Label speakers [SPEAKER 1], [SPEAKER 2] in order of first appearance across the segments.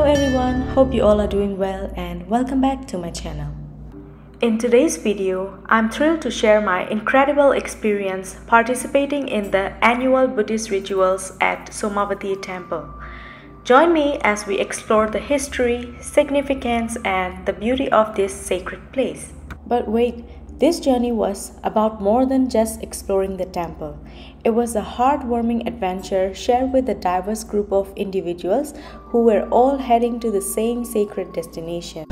[SPEAKER 1] Hello everyone, hope you all are doing well and welcome back to my channel. In today's video, I'm thrilled to share my incredible experience participating in the annual Buddhist rituals at Somavati Temple. Join me as we explore the history, significance, and the beauty of this sacred place. But wait, this journey was about more than just exploring the temple. It was a heartwarming adventure shared with a diverse group of individuals who were all heading to the same sacred destination.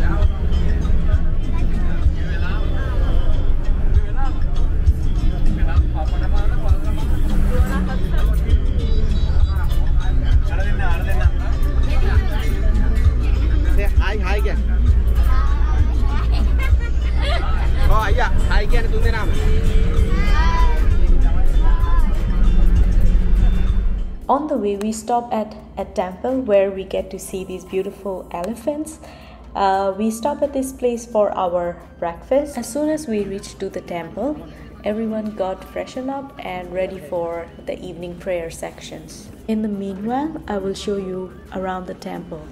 [SPEAKER 1] Way, we stop at a temple where we get to see these beautiful elephants. Uh, we stop at this place for our breakfast. As soon as we reached to the temple, everyone got freshened up and ready for the evening prayer sections. In the meanwhile, I will show you around the temple.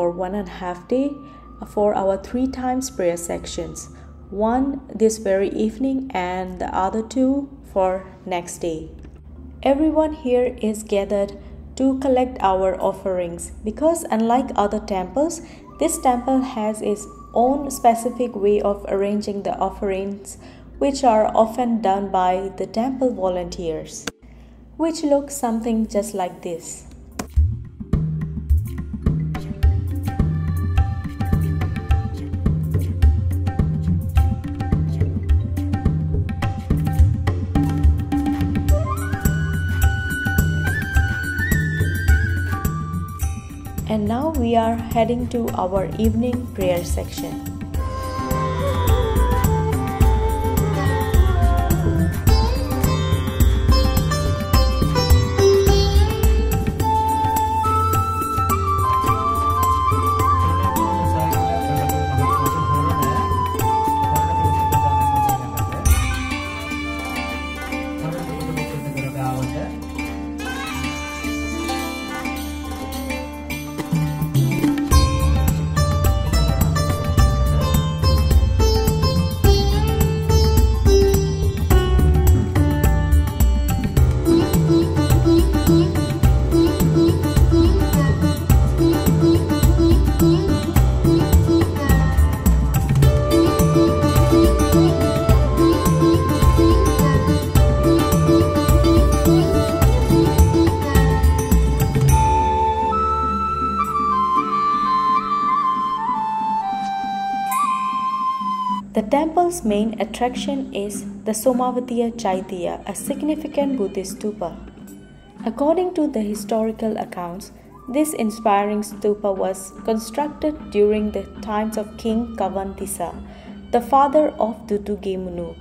[SPEAKER 1] For one and a half day for our three times prayer sections. One this very evening and the other two for next day. Everyone here is gathered to collect our offerings because unlike other temples, this temple has its own specific way of arranging the offerings which are often done by the temple volunteers which look something just like this. We are heading to our evening prayer section. Main attraction is the Somavatiya Chaitya, a significant Buddhist stupa. According to the historical accounts, this inspiring stupa was constructed during the times of King Kavantissa, the father of Dutugemunu,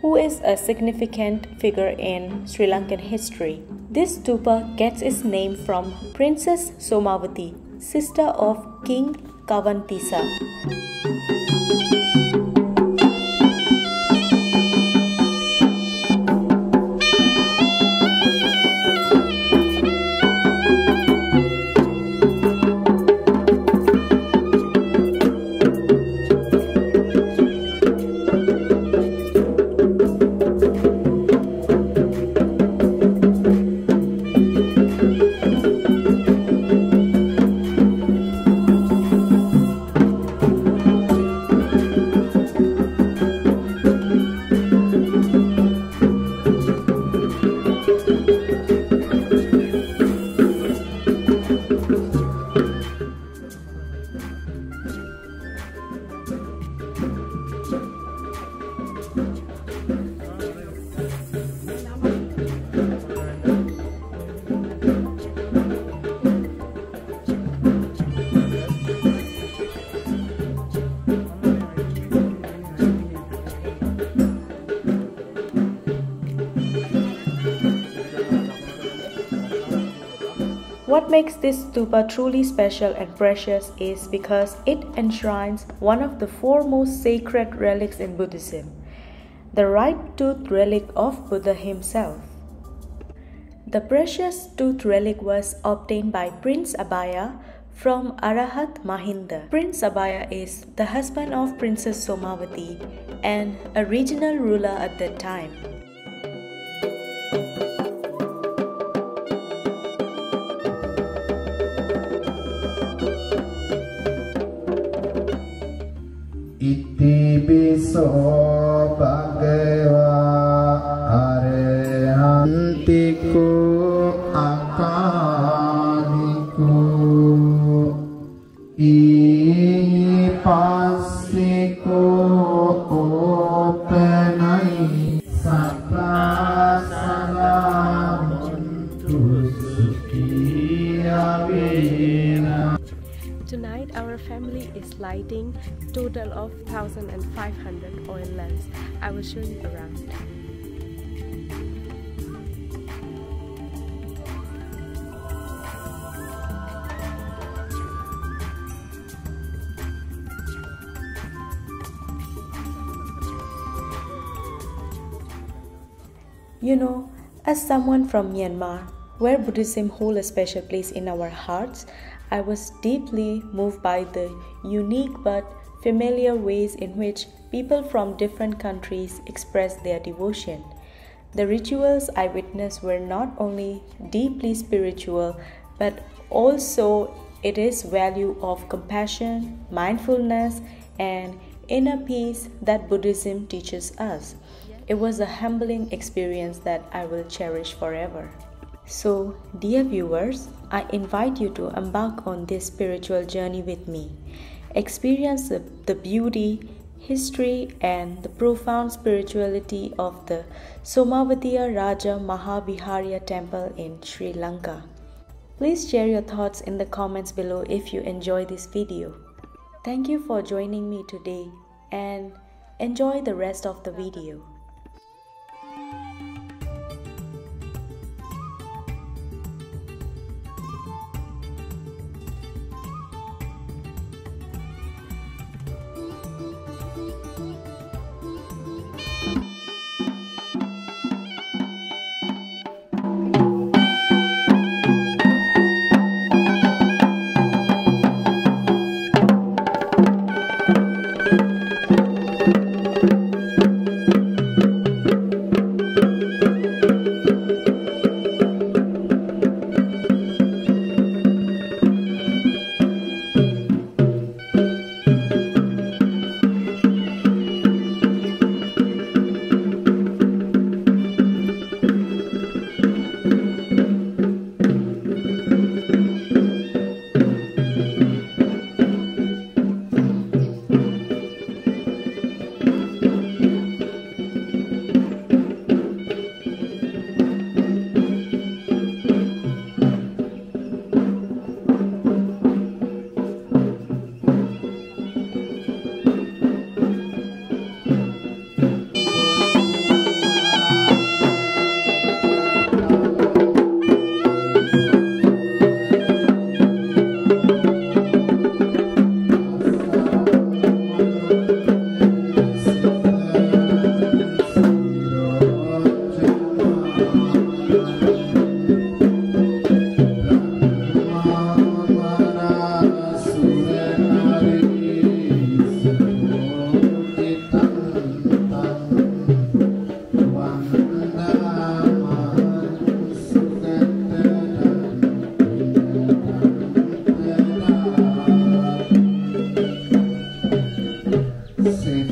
[SPEAKER 1] who is a significant figure in Sri Lankan history. This stupa gets its name from Princess Somavati, sister of King Kavantissa. What makes this stupa truly special and precious is because it enshrines one of the four most sacred relics in Buddhism, the right tooth relic of Buddha himself. The precious tooth relic was obtained by Prince Abaya from Arahat Mahinda. Prince Abaya is the husband of Princess Somawati and a regional ruler at that time.
[SPEAKER 2] Iti
[SPEAKER 3] total of 1500 oil lamps. I will show you around.
[SPEAKER 1] You know, as someone from Myanmar, where Buddhism holds a special place in our hearts, I was deeply moved by the unique but familiar ways in which people from different countries express their devotion. The rituals I witnessed were not only deeply spiritual but also it is value of compassion, mindfulness and inner peace that Buddhism teaches us. It was a humbling experience that I will cherish forever. So, dear viewers, I invite you to embark on this spiritual journey with me. Experience the, beauty, history, and the profound spirituality of the Somawatiya Raja Mahaviharaya temple in Sri Lanka. Please share your thoughts in the comments below if you enjoy this video. Thank you for joining me today and enjoy the rest of the video. see